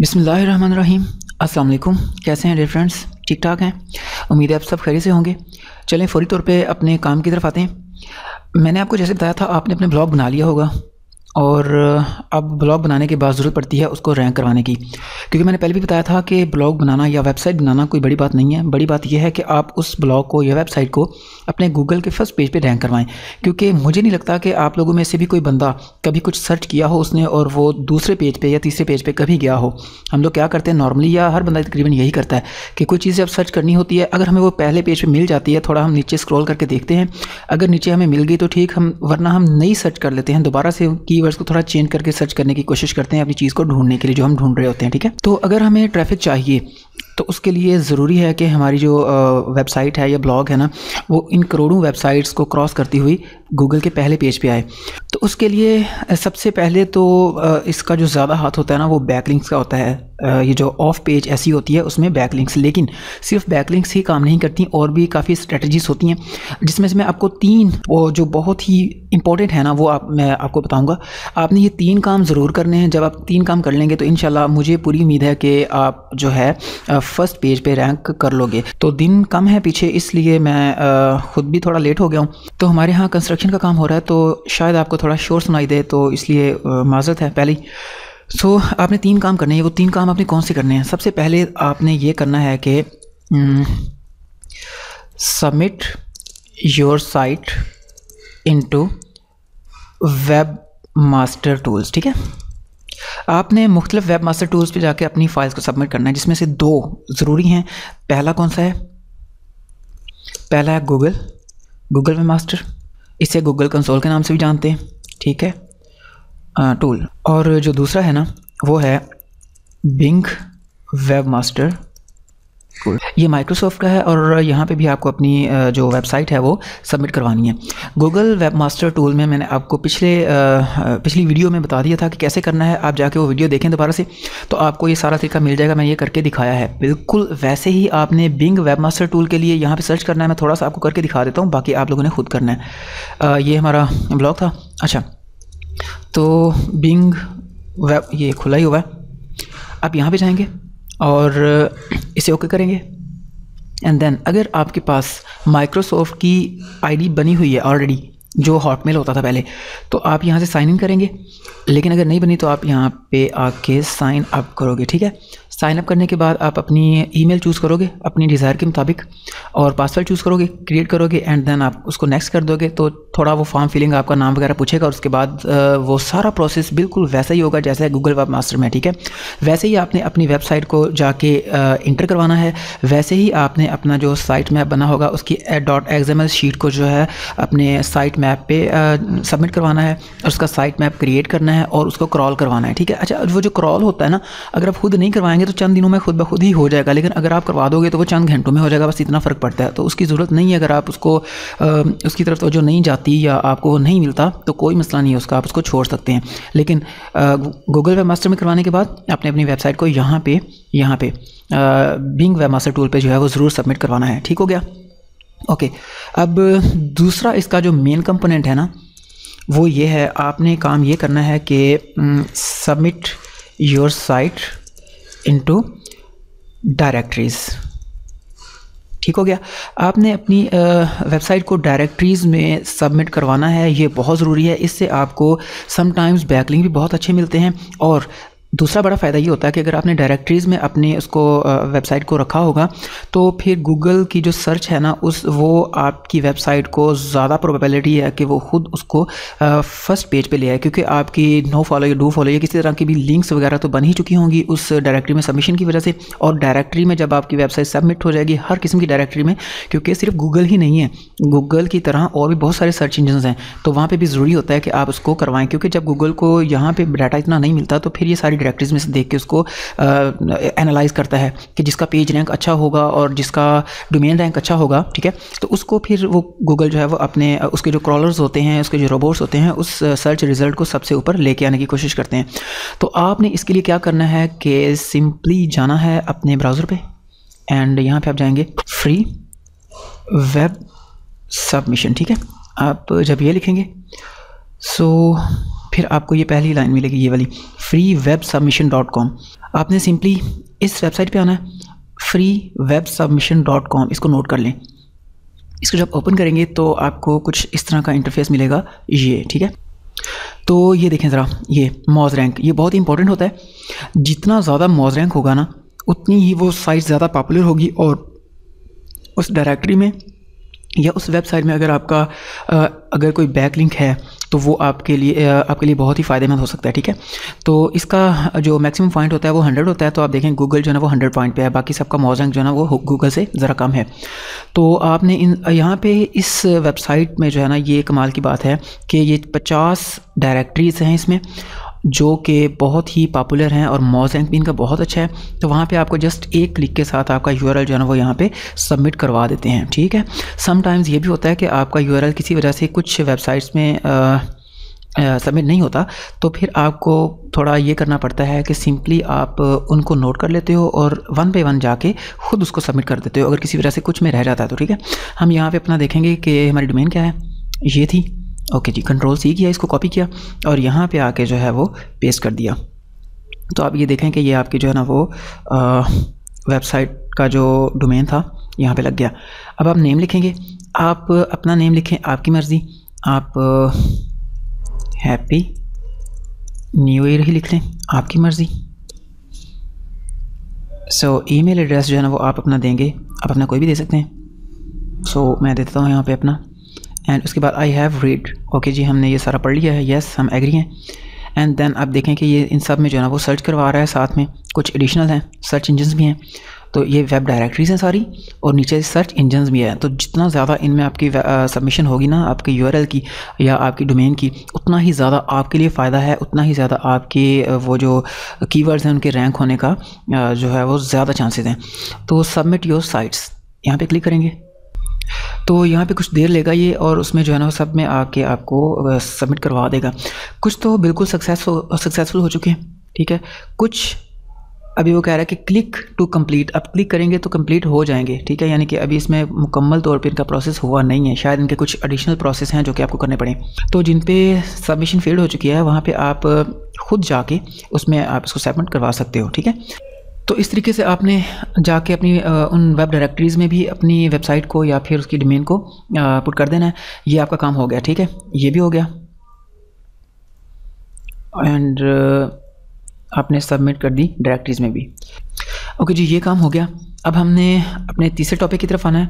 बिसमीम अस्सलाम कैसे हैं डियर फ्रेंड्स ठीक ठाक हैं? उम्मीद है आप सब खैरी से होंगे। चलें, फ़ौरी तौर पे अपने काम की तरफ़ आते हैं। मैंने आपको जैसे बताया था, आपने अपने ब्लॉग बना लिया होगा। और अब ब्लॉग बनाने के बाद ज़रूरत पड़ती है उसको रैंक करवाने की। क्योंकि मैंने पहले भी बताया था कि ब्लॉग बनाना या वेबसाइट बनाना कोई बड़ी बात नहीं है। बड़ी बात यह है कि आप उस ब्लॉग को या वेबसाइट को अपने गूगल के फ़र्स्ट पेज पे रैंक करवाएँ। क्योंकि मुझे नहीं लगता कि आप लोगों में से भी कोई बंदा कभी कुछ सर्च किया हो उसने और वो दूसरे पेज पर या तीसरे पेज पर कभी गया हो। हम लोग क्या करते हैं, नॉर्मली या हर बंदा तकरीबन यही करता है कि कोई चीज़ जब सर्च करनी होती है, अगर हमें वो पहले पेज पर मिल जाती है, थोड़ा हम नीचे स्क्रॉल करके देखते हैं। अगर नीचे हमें मिल गई तो ठीक, हम, वरना हम नई सर्च कर लेते हैं, दोबारा से की को थोड़ा चेंज करके सर्च करने की कोशिश करते हैं अपनी चीज़ को ढूँढने के लिए जो हम ढूंढ रहे होते हैं, ठीक है? तो अगर हमें ट्रैफ़िक चाहिए तो उसके लिए ज़रूरी है कि हमारी जो वेबसाइट है या ब्लॉग है ना, वो इन करोड़ों वेबसाइट्स को क्रॉस करती हुई गूगल के पहले पेज पे आए। तो उसके लिए सबसे पहले तो इसका जो ज़्यादा हाथ होता है ना, वो बैकलिंक्स का होता है। ये जो ऑफ़ पेज ऐसी होती है, उसमें बैकलिंक्स लेकिन सिर्फ़ बैकलिंक्स ही काम नहीं करती, और भी काफ़ी स्ट्रेटजीज होती हैं, जिसमें से मैं आपको तीन, वो जो बहुत ही इंपॉर्टेंट है ना, वो आप, मैं आपको बताऊँगा। आपने ये तीन काम ज़रूर करने हैं। जब आप तीन काम कर लेंगे तो इन मुझे पूरी उम्मीद है कि आप जो है फ़र्स्ट पेज पे रैंक कर लोगे। तो दिन कम है पीछे इसलिए मैं ख़ुद भी थोड़ा लेट हो गया हूँ। तो हमारे यहाँ कंस्ट्रक्शन का काम हो रहा है तो शायद आपको थोड़ा शोर सुनाई दे तो इसलिए माजरत है पहले। सो so, आपने तीन काम करने हैं वो तीन काम आपने कौन से करने हैं? सबसे पहले आपने ये करना है कि submit your site into webmaster tools ठीक है? आपने मुख्तलिफ़ वेब मास्टर टूल्स पर जाकर अपनी फाइल्स को सबमिट करना है जिसमें से दो ज़रूरी हैं। पहला कौन सा है? पहला है गूगल गूगल वेब मास्टर इसे गूगल कंसोल के नाम से भी जानते हैं ठीक है? आ, टूल और जो दूसरा है ना वो है बिंग वेब मास्टर ये माइक्रोसॉफ्ट का है और यहाँ पे भी आपको अपनी जो वेबसाइट है वो सबमिट करवानी है। गूगल वेब मास्टर टूल में मैंने आपको पिछले पिछली वीडियो में बता दिया था कि कैसे करना है। आप जाके वो वीडियो देखें दोबारा से तो आपको ये सारा तरीका मिल जाएगा। मैं ये करके दिखाया है। बिल्कुल वैसे ही आपने बिंग वेब मास्टर टूल के लिए यहाँ पर सर्च करना है। मैं थोड़ा सा आपको करके दिखा देता हूँ, बाकी आप लोगों ने खुद करना है। ये हमारा ब्लॉग था। अच्छा तो बिंग वेब ये खुला ही हुआ है। आप यहाँ पर जाएँगे और इसे ओके करेंगे। एंड देन अगर आपके पास माइक्रोसॉफ्ट की आईडी बनी हुई है ऑलरेडी जो हॉटमेल होता था पहले तो आप यहाँ से साइन इन करेंगे। लेकिन अगर नहीं बनी तो आप यहाँ पे आके साइन अप करोगे, ठीक है? साइन अप करने के बाद आप अपनी ईमेल चूज़ करोगे, अपनी डिज़ायर के मुताबिक, और पासवर्ड चूज़ करोगे क्रिएट करोगे एंड देन आप उसको नेक्स्ट कर दोगे। तो थोड़ा वो फॉर्म फिलिंग आपका नाम वगैरह पूछेगा, और उसके बाद वो सारा प्रोसेस बिल्कुल वैसा ही होगा जैसा गूगल वेब मास्टर में, ठीक है? वैसे ही आपने अपनी वेबसाइट को जाके इंटर करवाना है। वैसे ही आपने अपना जो साइट मैप बना होगा, उसकी डॉट एग्ज़ाम शीट को जो है, अपने साइट मैप पे सबमिट करवाना है और उसका साइट मैप क्रिएट करना है और उसको क्रॉल करवाना है, ठीक है? अच्छा वो जो क्रॉल होता है ना, अगर आप खुद नहीं करवाएँगे तो चंद दिनों में खुद ब खुद ही हो जाएगा, लेकिन अगर आप करवा दोगे तो वो चंद घंटों में हो जाएगा, बस इतना फ़र्क पड़ता है। तो उसकी ज़रूरत नहीं है अगर आप उसको उसकी तरफ़ तो जो नहीं जाती या आपको नहीं मिलता तो कोई मसला नहीं है उसका, आप उसको छोड़ सकते हैं। लेकिन गूगल वेब मास्टर में करवाने के बाद आपने अपनी वेबसाइट को यहाँ पे यहाँ पे बिंग वेब मास्टर टूल पे जो है वो ज़रूर सबमिट करवाना है, ठीक हो गया? ओके अब दूसरा इसका जो मेन कंपोनेंट है ना, वो ये है, आपने काम ये करना है कि submit your site into directories ठीक हो गया? आपने अपनी वेबसाइट को डायरेक्टरीज़ में सबमिट करवाना है, ये बहुत ज़रूरी है। इससे आपको समटाइम्स बैकलिंग भी बहुत अच्छे मिलते हैं और दूसरा बड़ा फ़ायदा ये होता है कि अगर आपने डायरेक्टरीज़ में अपने उसको वेबसाइट को रखा होगा तो फिर गूगल की जो सर्च है ना, उस, वो आपकी वेबसाइट को ज़्यादा प्रोबेबिलिटी है कि वो ख़ुद उसको फ़र्स्ट पेज पे ले आए। क्योंकि आपकी नो फॉलो या डू फॉलो या किसी तरह की भी लिंक्स वगैरह तो बन ही चुकी होंगी उस डायरेक्टरी में सबमिशन की वजह से। और डायरेक्टरी में जब आपकी वेबसाइट सबमिट हो जाएगी हर किस्म की डायरेक्टरी में, क्योंकि सिर्फ़ गूगल ही नहीं है गूगल की तरह और भी बहुत सारे सर्च इंजन हैं। तो वहाँ पर भी ज़रूरी होता है कि आप उसको करवाएँ, क्योंकि जब गूगल को यहाँ पर डाटा इतना नहीं मिलता तो फिर ये सारी डायरेक्टरीज में से देख के उसको एनालाइज करता है कि जिसका पेज रैंक अच्छा होगा और जिसका डोमेन रैंक अच्छा होगा ठीक है? तो उसको फिर वो गूगल जो है वो अपने उसके जो क्रॉलर्स होते हैं उसके जो रोबोट्स होते हैं उस सर्च रिज़ल्ट को सबसे ऊपर लेके आने की कोशिश करते हैं। तो आपने इसके लिए क्या करना है कि सिंपली जाना है अपने ब्राउज़र पे एंड यहाँ पे आप जाएँगे फ्री वेब सबमिशन ठीक है? आप जब ये लिखेंगे सो so, फिर आपको ये पहली लाइन मिलेगी, ये वाली free web submission dot com आपने सिंपली इस वेबसाइट पे आना है free web submission dot com इसको नोट कर लें। इसको जब ओपन करेंगे तो आपको कुछ इस तरह का इंटरफेस मिलेगा, ये, ठीक है? तो ये देखें ज़रा, ये मॉज रैंक ये बहुत ही इंपॉर्टेंट होता है। जितना ज़्यादा मॉज रैंक होगा ना, उतनी ही वो साइट ज़्यादा पॉपुलर होगी और उस डायरेक्टरी में या उस वेबसाइट में अगर आपका अगर कोई बैक लिंक है तो वो आपके लिए आपके लिए बहुत ही फ़ायदेमंद हो सकता है, ठीक है? तो इसका जो मैक्सिमम पॉइंट होता है वो हंड्रेड होता है तो आप देखें गूगल जो है ना वो हंड्रेड पॉइंट पे है, बाकी सबका मौजंग जो है ना वो गूगल से ज़रा कम है। तो आपने इन, यहाँ पे इस वेबसाइट में जो है ना ये कमाल की बात है कि ये पचास डायरेक्टरीज़ हैं इसमें जो कि बहुत ही पॉपुलर हैं और मॉज रैंक भी इनका बहुत अच्छा है तो वहाँ पे आपको जस्ट एक क्लिक के साथ आपका यू जो है ना वो यहाँ पे सबमिट करवा देते हैं, ठीक है? समटाइम्स ये भी होता है कि आपका यूआरएल किसी वजह से कुछ वेबसाइट्स में सबमिट नहीं होता तो फिर आपको थोड़ा ये करना पड़ता है कि सिंपली आप उनको नोट कर लेते हो और वन बाई वन जाके ख़ुद उसको सबमिट कर देते हो, अगर किसी वजह से कुछ में रह जाता है तो ठीक है? हम यहाँ पे अपना देखेंगे कि हमारी डोमेन क्या है। ये थी ओके जी कंट्रोल सी किया इसको कॉपी किया और यहाँ पे आके जो है वो पेस्ट कर दिया। तो आप ये देखें कि ये आपकी जो है ना वो वेबसाइट का जो डोमेन था यहाँ पे लग गया। अब आप नेम लिखेंगे। आप अपना नेम लिखें आपकी मर्ज़ी। आप हैप्पी न्यू ईयर ही लिख लें आपकी मर्ज़ी। सो ईमेल एड्रेस जो है ना वो आप अपना देंगे। आप अपना कोई भी दे सकते हैं। सो so, मैं देता हूँ यहाँ पे अपना। एंड उसके बाद I have read okay ji, हमने ये सारा पढ़ लिया है। येस हम एग्री हैं। एंड देन आप देखें कि ये इन सब में जो है ना, वो सर्च करवा रहा है साथ में। कुछ एडिशनल हैं सर्च इंजन भी हैं। तो ये वेब डायरेक्टरीज हैं सारी और नीचे सर्च इंजन भी हैं। तो जितना ज़्यादा इनमें आपकी सबमिशन होगी ना, आपके यू की या आपकी डोमेन की, उतना ही ज़्यादा आपके लिए फ़ायदा है। उतना ही ज़्यादा आपके वो जो कीवर्ड्स हैं, उनके रैंक होने का जो है वो ज़्यादा चांसेस हैं। तो सबमिट योर साइट्स यहाँ पे क्लिक करेंगे। तो यहाँ पे कुछ देर लेगा ये और उसमें जो है ना सब में आके आपको सबमिट करवा देगा। कुछ तो बिल्कुल सक्सेसफुल सक्सेसफुल हो चुके हैं, ठीक है? कुछ, अभी वो कह रहा है कि क्लिक टू कंप्लीट अब क्लिक करेंगे तो कंप्लीट हो जाएँगे, ठीक है? यानी कि अभी इसमें मुकम्मल तौर पे इनका प्रोसेस हुआ नहीं है, शायद इनके कुछ एडिशनल प्रोसेस हैं जो कि आपको करने पड़े। तो जिन पे सबमिशन फेल्ड हो चुकी है, वहाँ पे आप, खुद जाके उसमें आप इसको सबमिट करवा सकते हो, ठीक है? तो इस तरीके से आपने जाके अपनी उन वेब डायरेक्टरीज़ में भी अपनी वेबसाइट को या फिर उसकी डोमेन को पुट कर देना है। ये आपका काम हो गया ठीक है? ये भी हो गया। एंड आपने सबमिट कर दी डायरेक्टरीज़ में भी। ओके okay, जी ये काम हो गया। अब हमने अपने तीसरे टॉपिक की तरफ़ आना है।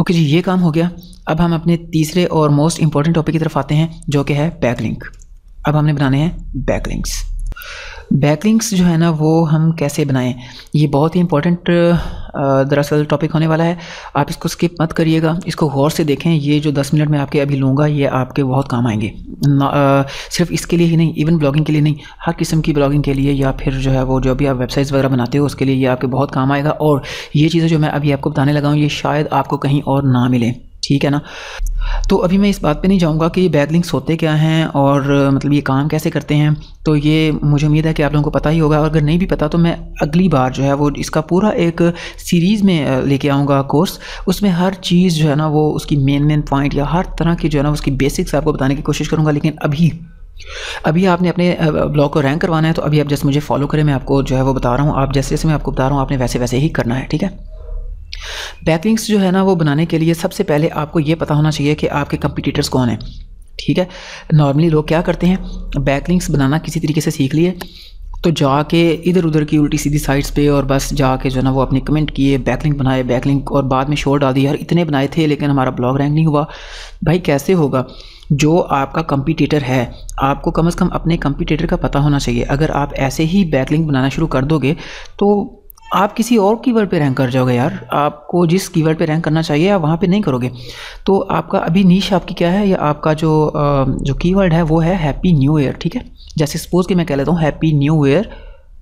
ओके okay, जी ये काम हो गया। अब हम अपने तीसरे और मोस्ट इंपॉर्टेंट टॉपिक की तरफ़ आते हैं जो कि है बैकलिंक अब हमने बनाने हैं बैकलिंक्स बैकलिंक्स जो है ना वो हम कैसे बनाएँ? ये बहुत ही इंपॉर्टेंट दरअसल टॉपिक होने वाला है। आप इसको स्किप मत करिएगा। इसको गौर से देखें। ये जो 10 मिनट में आपके अभी लूँगा ये आपके बहुत काम आएँगे। आ, सिर्फ़ इसके लिए ही नहीं इवन ब्लॉगिंग के लिए नहीं हर किस्म की ब्लॉगिंग के लिए या फिर जो है वो जो भी आप वेबसाइट्स वगैरह बनाते हो उसके लिए ये आपके बहुत काम आएगा। और ये चीज़ें जो मैं अभी आपको बताने लगा हूँ ये शायद आपको कहीं और ना मिले। ठीक है ना? तो अभी मैं इस बात पे नहीं जाऊँगा कि ये बैकलिंक्स होते क्या हैं और मतलब ये काम कैसे करते हैं। तो ये मुझे उम्मीद है कि आप लोगों को पता ही होगा। और अगर नहीं भी पता तो मैं अगली बार जो है वो इसका पूरा एक सीरीज़ में लेके आऊँगा कोर्स उसमें हर चीज़ जो है ना वो उसकी मेन मेन पॉइंट या हर तरह की जो है ना उसकी बेसिक्स आपको बताने की कोशिश करूँगा। लेकिन अभी अभी आपने अपने ब्लॉग को रैंक करवाना है तो अभी आप जैसे मुझे फॉलो करें। मैं आपको जो है वो बता रहा हूँ। आप जैसे जैसे मैं आपको बता रहा हूँ, आपने वैसे वैसे ही करना है, ठीक है? बैकलिंक्स जो है ना, वो बनाने के लिए सबसे पहले आपको ये पता होना चाहिए कि आपके कंपिटिटर्स कौन हैं, ठीक है? नॉर्मली लोग क्या करते हैं, बैकलिंक्स बनाना किसी तरीके से सीख लिए तो जाके इधर उधर की उल्टी सीधी साइड्स पे और बस जाके जो है ना, वो अपने कमेंट किए, बैकलिंक बनाए, बैकलिंक और बाद में शोर डाल दिया। यार, इतने बनाए थे, लेकिन हमारा ब्लॉग रैंक नहीं हुआ। भाई, कैसे होगा? जो आपका कंपिटिटर है, आपको कम अज़ कम अपने कंपिटिटर का पता होना चाहिए। अगर आप ऐसे ही बैकलिंक बनाना शुरू कर दोगे तो आप किसी और कीवर्ड पे रैंक कर जाओगे यार। आपको जिस कीवर्ड पे रैंक करना चाहिए, आप वहाँ पे नहीं करोगे। तो आपका अभी नीच आपकी क्या है? या आपका जो जो कीवर्ड है, वो है हैप्पी न्यू ईयर ठीक है? जैसे सपोज़ कि मैं कह लेता हूँ हैप्पी न्यू ईयर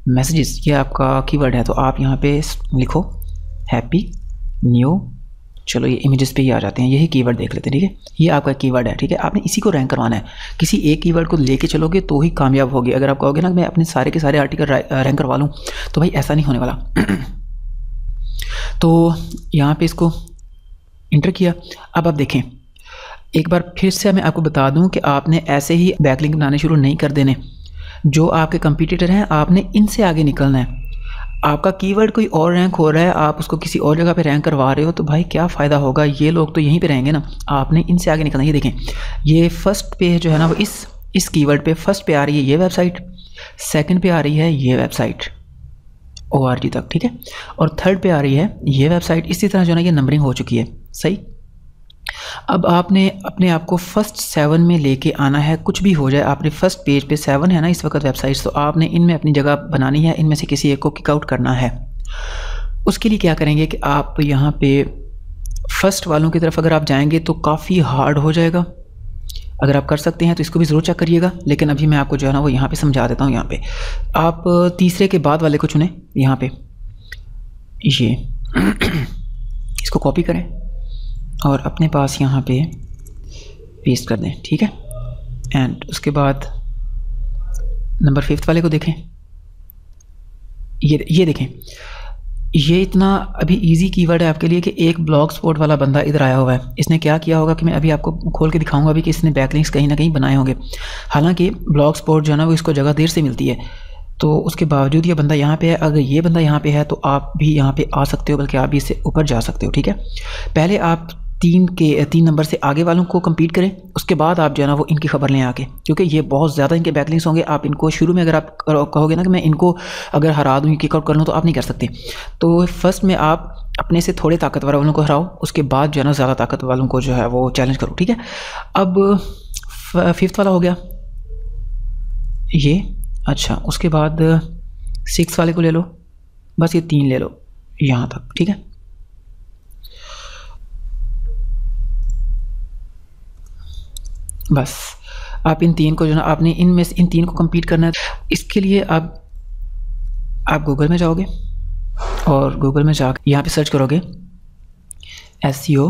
मैसेजेस ये आपका कीवर्ड है तो आप यहाँ पे लिखो हैप्पी न्यू चलो, ये इमेजेस पे ही आ जाते हैं। यही कीवर्ड देख लेते हैं, ठीक है? ये आपका कीवर्ड है, ठीक है? आपने इसी को रैंक करवाना है। किसी एक कीवर्ड को लेके चलोगे तो ही कामयाब होगी। अगर आप कहोगे ना, मैं अपने सारे के सारे आर्टिकल रैंक करवा लूँ तो भाई ऐसा नहीं होने वाला। तो यहाँ पे इसको इंटर किया। अब आप देखें। एक बार फिर से मैं आपको बता दूँ कि आपने ऐसे ही बैकलिंक बनाने शुरू नहीं कर देने। जो आपके कंपिटिटर हैं, आपने इनसे आगे निकलना है। आपका कीवर्ड कोई और रैंक हो रहा है, आप उसको किसी और जगह पे रैंक करवा रहे हो तो भाई क्या फ़ायदा होगा? ये लोग तो यहीं पे रहेंगे ना। आपने इनसे आगे निकलना ये देखें। ये फ़र्स्ट पे जो है ना, वो इस इस कीवर्ड पे फ़र्स्ट पे आ रही है ये वेबसाइट सेकंड पे आ रही है ये वेबसाइट ओ आर तक, ठीक है? और थर्ड पर आ रही है ये वेबसाइट इसी तरह जो है ना, ये नंबरिंग हो चुकी है। सही? अब आपने अपने आप को फ़र्स्ट सेवन में लेके आना है, कुछ भी हो जाए, आपने फ़र्स्ट पेज पे सेवन है ना इस वक्त वेबसाइट्स तो आपने इनमें अपनी जगह बनानी है, इनमें से किसी एक को किक आउट करना है। उसके लिए क्या करेंगे कि आप यहाँ पे फ़र्स्ट वालों की तरफ़ अगर आप जाएँगे तो काफ़ी हार्ड हो जाएगा। अगर आप कर सकते हैं तो इसको भी ज़रूर चेक करिएगा, लेकिन अभी मैं आपको जो है ना, वो यहाँ पे समझा देता हूँ यहाँ पे। आप तीसरे के बाद वाले को चुने, यहाँ पे। ये, इसको कॉपी करें। और अपने पास यहाँ पे पेस्ट कर दें, ठीक है? एंड उसके बाद नंबर फिफ्थ वाले को देखें। ये ये देखें। ये इतना अभी इजी कीवर्ड है आपके लिए कि एक ब्लॉग स्पोर्ट वाला बंदा इधर आया हुआ है। इसने क्या किया होगा कि मैं अभी आपको खोल के दिखाऊँगा भी कि इसने बैकलिंक्स कहीं ना कहीं बनाए होंगे। हालाँकि ब्लॉग स्पोर्ट जो है ना, वो इसको जगह देर से मिलती है। तो उसके बावजूद ये बंदा यहाँ पे है। अगर ये बंदा यहाँ पे है तो आप भी यहाँ पे आ सकते हो, बल्कि आप भी इससे ऊपर जा सकते हो, ठीक है? पहले आप तीन के तीन नंबर से आगे वालों को कम्पीट करें। उसके बाद आप जो है ना वो इनकी खबर लें आके, क्योंकि ये बहुत ज़्यादा इनके बैकलिंग्स होंगे। आप इनको शुरू में अगर आप कहोगे ना कि मैं इनको अगर हरा दूँ किक आउट कर लूँ तो आप नहीं कर सकते। तो फ़र्स्ट में आप अपने से थोड़े ताकतवर वालों को हराओ, उसके बाद जो है ना ज़्यादा ताकत वालों को जो है वो चैलेंज करो, ठीक है? अब फिफ्थ वाला हो गया। ये अच्छा उसके बाद सिक्स वाले को ले लो। बस ये तीन ले लो, यहाँ तक, ठीक है? बस। आप इन तीन को जो ना, आपने इन में इन तीन को कंप्लीट करना है। इसके लिए आप आप गूगल में जाओगे और गूगल में जाकर यहाँ पे सर्च करोगे एस सी ओ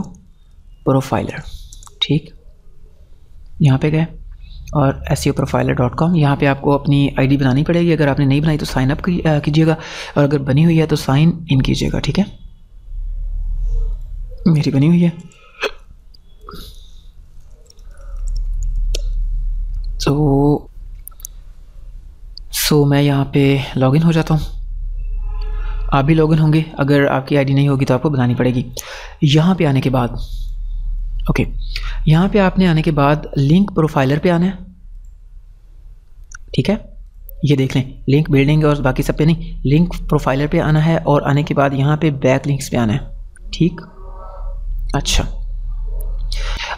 प्रोफाइलर ठीक? यहाँ पे गए और S O profiler dot com यहाँ पर आपको अपनी आईडी बनानी पड़ेगी। अगर आपने नहीं बनाई तो साइन अप कीजिएगा और अगर बनी हुई है तो साइन इन कीजिएगा। ठीक है? मेरी बनी हुई है। सो सो मैं यहाँ पे लॉगिन हो जाता हूँ। आप भी लॉगिन होंगे, अगर आपकी आईडी नहीं होगी तो आपको बनानी पड़ेगी। यहाँ पे आने के बाद ओके यहाँ पे आपने आने के बाद लिंक प्रोफाइलर पे आना है। ठीक है? ये देख लें लिंक बिल्डिंग और बाकी सब पे नहीं लिंक प्रोफाइलर पे आना है और आने के बाद यहाँ पे बैक लिंक्स पे आना है। ठीक? अच्छा।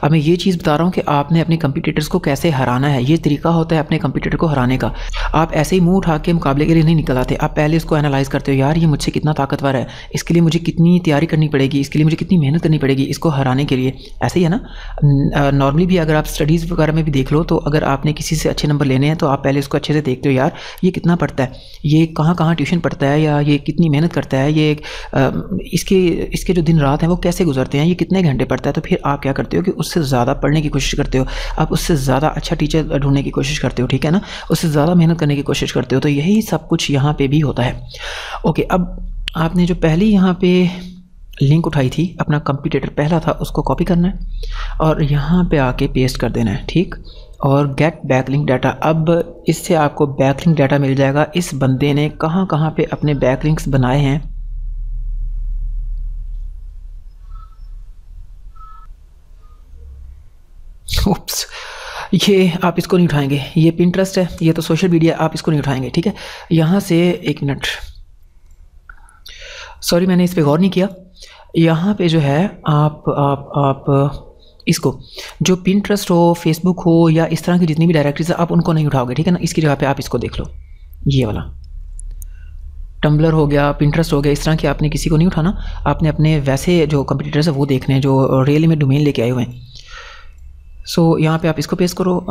अब मैं ये चीज़ बता रहा हूँ कि आपने अपने कंपिटेटर्स को कैसे हराना है। ये तरीका होता है अपने कंपिटेटर को हराने का। आप ऐसे ही मुँह उठा के मुकाबले के लिए नहीं निकल आते। आप पहले इसको एनालाइज करते हो, यार, ये मुझसे कितना ताकतवर है। इसके लिए मुझे कितनी तैयारी करनी पड़ेगी? इसके लिए मुझे कितनी मेहनत करनी पड़ेगी इसको हराने के लिए? ऐसे ही है ना? नॉर्मली भी अगर आप स्टडीज़ वगैरह में भी देख लो तो अगर आपने किसी से अच्छे नंबर लेने हैं तो आप पहले इसको अच्छे से देखते हो, यार, ये कितना पढ़ता है? ये कहाँ कहाँ ट्यूशन पढ़ता है? या ये कितनी मेहनत करता है? ये इसके इसके जो दिन रात हैं, वो कैसे गुजरते हैं? ये कितने घंटे पढ़ता है? तो फिर आप क्या करते हो कि उससे ज़्यादा पढ़ने की कोशिश करते हो? आप उससे ज़्यादा अच्छा टीचर ढूँढने की कोशिश करते हो, ठीक है ना? उससे ज़्यादा मेहनत करने की कोशिश करते हो तो यही सब कुछ यहाँ पर भी होता है। ओके, अब आपने जो पहली यहाँ पर लिंक उठाई थी, अपना कंप्यूटर पहला था, उसको कॉपी करना है और यहाँ पे आके पेस्ट कर देना है, ठीक? और गेट बैकलिंक डाटा अब इससे आपको बैकलिंक डाटा मिल जाएगा। इस बंदे ने कहाँ कहाँ पे अपने बैकलिंक्स बनाए हैं उप्स ये आप इसको नहीं उठाएँगे। ये पिंट्रस्ट है, ये तो सोशल मीडिया आप इसको नहीं उठाएँगे, ठीक है? यहाँ से एक मिनट। सॉरी मैंने इस पर गौर नहीं किया। यहाँ पे जो है, आप आप आप, इसको, जो पिंट्रस्ट हो फेसबुक हो, या इस तरह की जितनी भी डायरेक्टरीज है, आप उनको नहीं उठाओगे, ठीक है ना? इसकी जगह पे आप इसको देख लो। ये वाला। टम्बलर हो गया पिंट्रस्ट हो गया, इस तरह की आपने किसी को नहीं उठाना। आपने अपने वैसे जो कंप्यूटर्स है, वो देखने हैं, जो रियल में डोमेन लेके आए हुए हैं। सो so, यहाँ पे आप इसको पेस्ट करो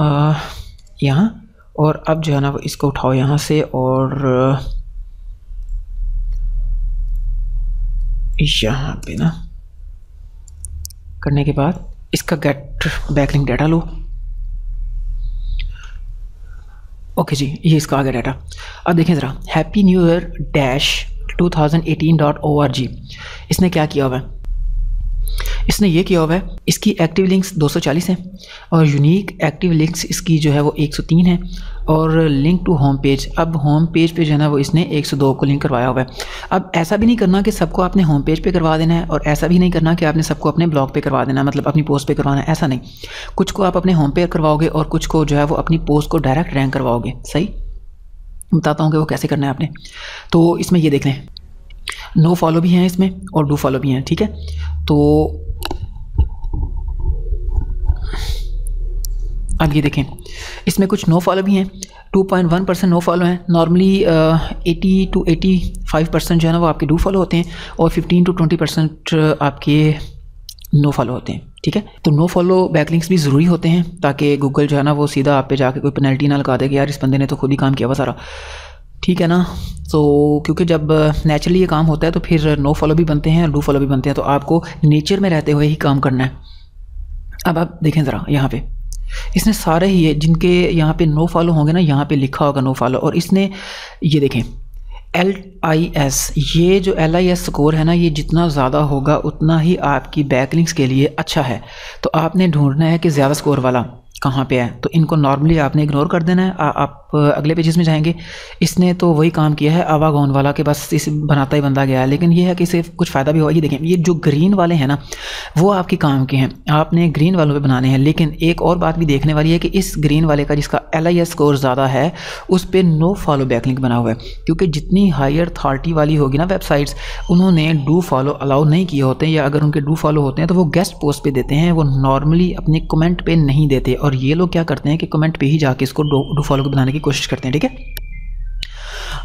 यहाँ और अब जो है ना इसको उठाओ यहाँ से और यहाँ पे ना करने के बाद इसका गेट बैकलिंक डाटा लो। ओके जी ये इसका आ गया डाटा अब देखें ज़रा happy new year dash 2018 dot O R G इसने क्या किया हुआ है? इसने ये किया हुआ है, इसकी एक्टिव लिंक्स 240 हैं और यूनिक एक्टिव लिंक्स इसकी जो है वो 103 है और लिंक टू होम पेज अब होम पेज पे जो है ना वो इसने 102 को लिंक करवाया हुआ है। अब ऐसा भी नहीं करना कि सबको आपने होम पेज पे करवा देना है और ऐसा भी नहीं करना कि आपने सबको अपने ब्लॉग पे करवा देना है मतलब अपनी पोस्ट पे करवाना है, ऐसा नहीं। कुछ को आप अपने होम पे करवाओगे और कुछ को जो है वो अपनी पोस्ट को डायरेक्ट रैंक करवाओगे, सही? बताता हूँ कि वो कैसे करना है आपने। तो इसमें ये देख लें। नो फॉलो भी हैं इसमें और डू फॉलो भी हैं, ठीक है? तो अब ये देखें, इसमें कुछ नो फॉलो भी हैं। 2.1 परसेंट नो फॉलो हैं। Normally eighty to eighty five percent जो है ना, वो आपके डू फॉलो होते हैं और 15 टू 20 परसेंट आपके नो फॉलो होते हैं, ठीक है? तो नो फॉलो बैकलिंक्स भी ज़रूरी होते हैं ताकि गूगल जो है ना, वो सीधा आप पे जाके कोई पेनल्टी ना लगा दे कि यार इस बंदे ने तो खुद ही काम किया हुआ सारा। ठीक है ना? तो क्योंकि जब नेचुरली ये काम होता है तो फिर नो फॉलो भी बनते हैं डू फॉलो भी बनते हैं तो आपको नेचर में रहते हुए ही काम करना है। अब आप देखें ज़रा यहाँ पे। इसने सारे ही है जिनके यहाँ पे नो फॉलो होंगे ना यहाँ पे लिखा होगा नो फॉलो और इसने ये देखें एल आई एस ये जो एल आई एस स्कोर है ना ये जितना ज़्यादा होगा उतना ही आपकी बैकलिंग्स के लिए अच्छा है। तो आपने ढूंढना है कि ज़्यादा स्कोर वाला कहाँ पे है। तो इनको नॉर्मली आपने इग्नोर कर देना है आ, आप अगले पेजेस में जाएँगे। इसने तो वही काम किया है आवागौन वाला कि बस इस बनाता ही बंदा गया है। लेकिन ये है कि इसे कुछ फ़ायदा भी हुआ। ये देखें, ये जो ग्रीन वाले हैं ना, वो आपके काम के हैं। आपने ग्रीन वालों पे बनाने हैं। लेकिन एक और बात भी देखने वाली है कि इस ग्रीन वाले का जिसका एल आई स्कोर ज़्यादा है, उस पर नो फॉलो बैक लिंक बना हुआ है। क्योंकि जितनी हायर अथॉरिटी वाली होगी ना वेबसाइट्स उन्होंने डू फॉलो अलाउ नहीं किए होते या अगर उनके डू फॉलो होते हैं तो वो गेस्ट पोस्ट पर देते हैं। वो नॉर्मली अपने कमेंट पर नहीं देते। और ये लोग क्या करते हैं कि कमेंट पर ही जाके इसको डू फॉलो को बनाने की कोशिश करते हैं ठीक है?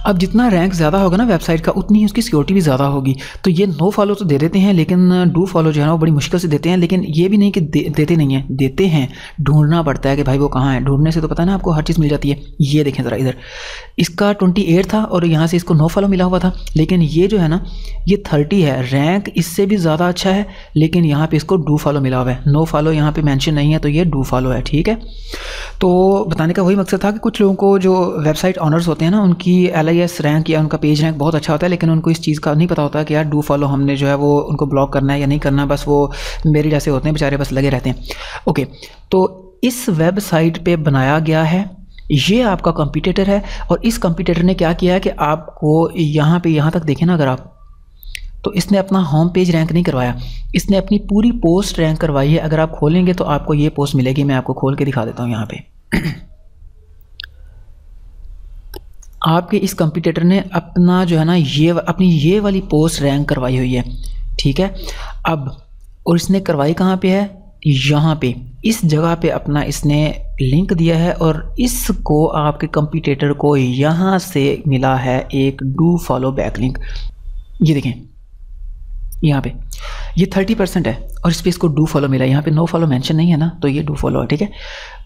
अब जितना रैंक ज़्यादा होगा ना वेबसाइट का उतनी ही उसकी सिक्योरिटी भी ज़्यादा होगी। तो ये नो फॉलो तो दे देते हैं लेकिन डू फॉलो जो है ना वो बड़ी मुश्किल से देते हैं लेकिन ये भी नहीं कि दे, देते नहीं हैं देते हैं। ढूंढना पड़ता है कि भाई वो कहाँ है। ढूँढने से तो पता ना आपको हर चीज़ मिल जाती है। ये देखें ज़रा इधर। इसका ट्वेंटी एट था और यहाँ से इसको नो फॉलो मिला हुआ था। लेकिन ये जो है ना ये थर्टी है। रैंक इससे भी ज़्यादा अच्छा है लेकिन यहाँ पर इसको डू फॉलो मिला हुआ है। नो फॉलो यहाँ पर मैंशन नहीं है तो ये डू फॉलो है ठीक है? तो बताने का वही मकसद था कि कुछ लोगों को जो वेबसाइट ऑनर्स होते हैं ना उनकी एल रैंक या उनका पेज रैंक बहुत अच्छा होता है, लेकिन उनको इस चीज़ का नहीं पता होता कि यार डू फॉलो हमने जो है वो उनको ब्लॉक करना है या नहीं करना बस वो मेरे जैसे होते हैं, बेचारे बस लगे रहते हैं। ओके तो इस वेबसाइट पे बनाया गया है, ये आपका कंपिटेटर है, और इस कंपिटेटर ने क्या किया है कि आपको यहाँ पे यहाँ तक देखें ना अगर आप तो इसने अपना होम पेज रैंक नहीं करवाया, इसने अपनी पूरी पोस्ट रैंक करवाई है, अगर आप खोलेंगे तो आपको ये पोस्ट मिलेगी, मैं आपको खोल के दिखा देता हूँ यहाँ पे। आपके इस कंपिटेटर ने अपना जो है ना ये अपनी ये वाली पोस्ट रैंक करवाई हुई है। ठीक है? अब, और इसने करवाई कहाँ पे है? यहाँ पे। इस जगह पे अपना इसने लिंक दिया है और इसको आपके कंपिटेटर को यहाँ से मिला है एक डू फॉलो बैक लिंक ये देखें। यहाँ पे। ये थर्टी परसेंट है और इस पर इसको डू फॉलो मिला। यहाँ पे नो फॉलो मेंशन नहीं है ना तो ये डू फॉलो है, ठीक है?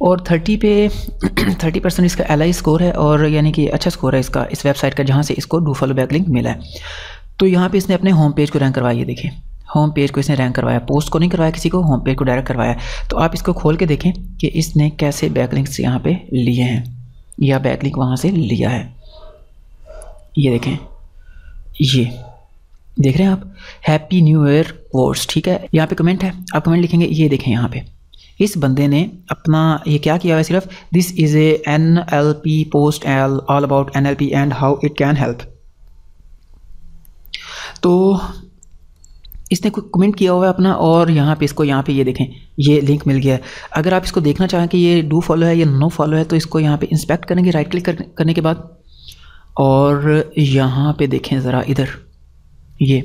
और थर्टी पे थर्टी परसेंट इसका एल आई स्कोर है और यानी कि अच्छा स्कोर है इसका, इस वेबसाइट का जहाँ से इसको डू फॉलो बैक लिंक मिला है। तो यहाँ पे इसने अपने होम पेज को रैंक करवाया, ये देखिए। होम पेज को इसने रैंक करवाया पोस्ट को नहीं करवाया किसी को होम पेज को डायरेक्ट करवाया। तो आप इसको खोल के देखें कि इसने कैसे बैक लिंक्स यहाँ पे लिए हैं। या बैक लिंक वहाँ से लिया है। ये देखें। ये। देख रहे हैं आप? हैप्पी न्यू ईयर कोर्स ठीक है? यहाँ पे कमेंट है, आप कमेंट लिखेंगे, ये देखें यहाँ पे। इस बंदे ने अपना, ये क्या किया है सिर्फ़? This is a N L P post L all about N L P and how it can help तो इसने कमेंट किया हुआ है अपना, और यहाँ पे इसको, यहाँ पे ये देखें, ये लिंक मिल गया है। अगर आप इसको देखना चाहें कि ये डू फॉलो है या नो फॉलो है तो इसको यहाँ पे इंस्पेक्ट करेंगे राइट क्लिक करने के बाद। और यहाँ पे देखें ज़रा इधर। ये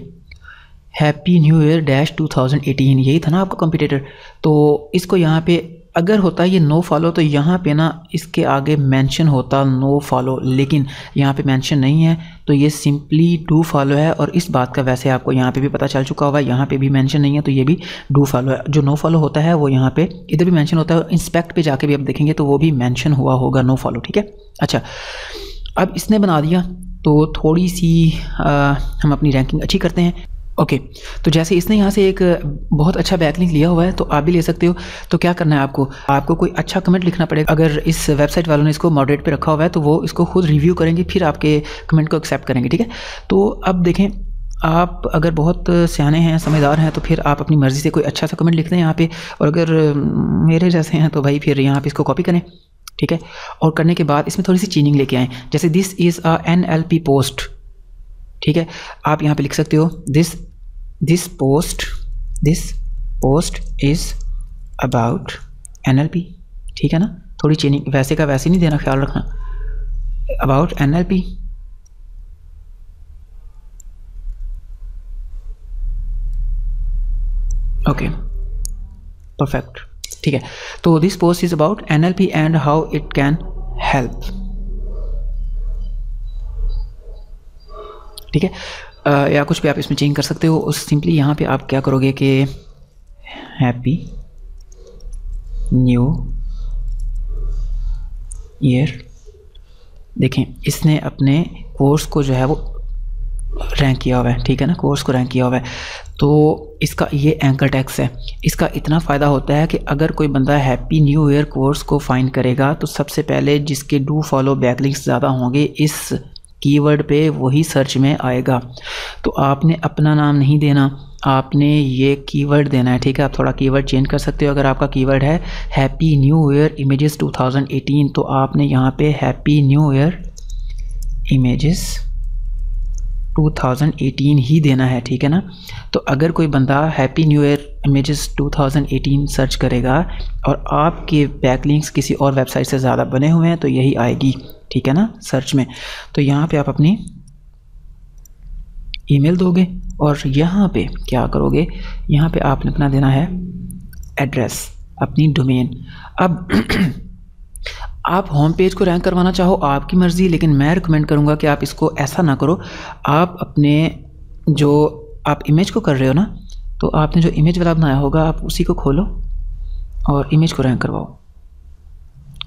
हैप्पी न्यू ईयर डैश 2018 यही था ना आपका कंपिटेटर तो इसको यहाँ पे, अगर होता ये नो फॉलो तो यहाँ पे ना इसके आगे मेंशन होता नो फॉलो लेकिन यहाँ पे मेंशन नहीं है तो ये सिंपली डू फॉलो है, और इस बात का वैसे आपको यहाँ पे भी पता चल चुका होगा, यहाँ पे भी मेंशन नहीं है तो ये भी डू फॉलो है। जो नो फॉलो होता है, वो यहाँ पे, इधर भी मेंशन होता है इंस्पेक्ट पे जाके भी आप देखेंगे तो वो भी मैंशन हुआ होगा नो फॉलो ठीक है? अच्छा अब इसने बना दिया तो थोड़ी सी आ, हम अपनी रैंकिंग अच्छी करते हैं। ओके okay, तो जैसे इसने यहाँ से एक बहुत अच्छा बैकलिंक लिया हुआ है तो आप भी ले सकते हो। तो क्या करना है आपको? आपको कोई अच्छा कमेंट लिखना पड़ेगा। अगर इस वेबसाइट वालों ने इसको मॉडरेट पे रखा हुआ है तो वो इसको खुद रिव्यू करेंगे फिर आपके कमेंट को एक्सेप्ट करेंगे ठीक है? तो अब देखें आप अगर बहुत सियाने हैं समझदार हैं तो फिर आप अपनी मर्ज़ी से कोई अच्छा सा कमेंट लिख दें यहाँ पे। और अगर मेरे जैसे हैं तो भाई फिर यहाँ पे इसको कॉपी करें। ठीक है? और करने के बाद इसमें थोड़ी सी चेंजिंग लेके आएँ। जैसे this is a N L P post ठीक है? आप यहाँ पे लिख सकते हो this this post this post is about N L P ठीक है ना? थोड़ी चेंजिंग वैसे का वैसे नहीं देना, ख्याल रखना। About N L P okay perfect ठीक है? तो this post is about N L P and how it can help ठीक है? या कुछ भी आप इसमें चेंज कर सकते हो, उस सिंपली यहाँ पे आप क्या करोगे कि हैप्पी न्यू ईयर देखें, इसने अपने कोर्स को जो है वो रैंक किया हुआ है, ठीक है ना? कोर्स को रैंक किया हुआ है। तो इसका ये एंकर टैक्स है। इसका इतना फ़ायदा होता है कि अगर कोई बंदा हैप्पी न्यू ईयर कोर्स को फाइन करेगा तो सबसे पहले जिसके डू फॉलो बैकलिंक्स ज़्यादा होंगे, इस कीवर्ड पे वही सर्च में आएगा। तो आपने अपना नाम नहीं देना, आपने ये कीवर्ड देना है, ठीक है? आप थोड़ा कीवर्ड चेंज कर सकते हो अगर आपका कीवर्ड है हैप्पी न्यू ईयर इमेजेस 2018 तो आपने यहाँ पे हैप्पी न्यू ईयर इमेजेस 2018 ही देना है, ठीक है ना? तो अगर कोई बंदा happy new year images 2018 search करेगा और आपके बैकलिंक्स किसी और वेबसाइट से ज़्यादा बने हुए हैं तो यही आएगी, ठीक है ना सर्च में। तो यहाँ पे आप अपनी ईमेल दोगे और यहाँ पे क्या करोगे? यहाँ पे आपने अपना देना है एड्रेस अपनी डोमेन अब आप होम पेज को रैंक करवाना चाहो, आपकी मर्ज़ी, लेकिन मैं रिकमेंड करूँगा कि आप इसको ऐसा ना करो। आप अपने जो आप इमेज को कर रहे हो ना तो आपने जो इमेज वाला बनाया होगा, आप उसी को खोलो और इमेज को रैंक करवाओ।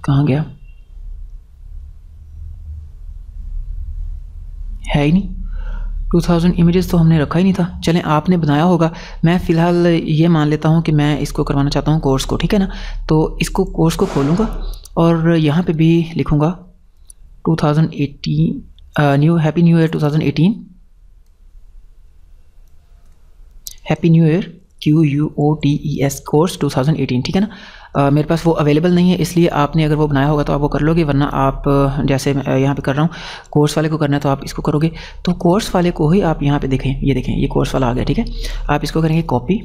कहाँ गया? है ही नहीं। 2000 इमेजेस तो हमने रखा ही नहीं था। चलें, आपने बनाया होगा। मैं फ़िलहाल ये मान लेता हूँ कि मैं इसको करवाना चाहता हूँ कोर्स को, ठीक है ना? तो इसको कोर्स को खोलूँगा। और यहाँ पे भी लिखूँगा 2018 new happy new year 2018 happy new year Q U O T E S quotes 2018 ठीक है ना? आ, मेरे पास वो अवेलेबल नहीं है इसलिए आपने अगर वो बनाया होगा तो आप वो कर लोगे वरना आप जैसे यहाँ पे कर रहा हूँ कोर्स वाले को करना है तो आप इसको करोगे। तो कोर्स वाले को ही आप यहाँ पे देखें ये देखें ये कोर्स वाला आ गया ठीक है? आप इसको करेंगे कॉपी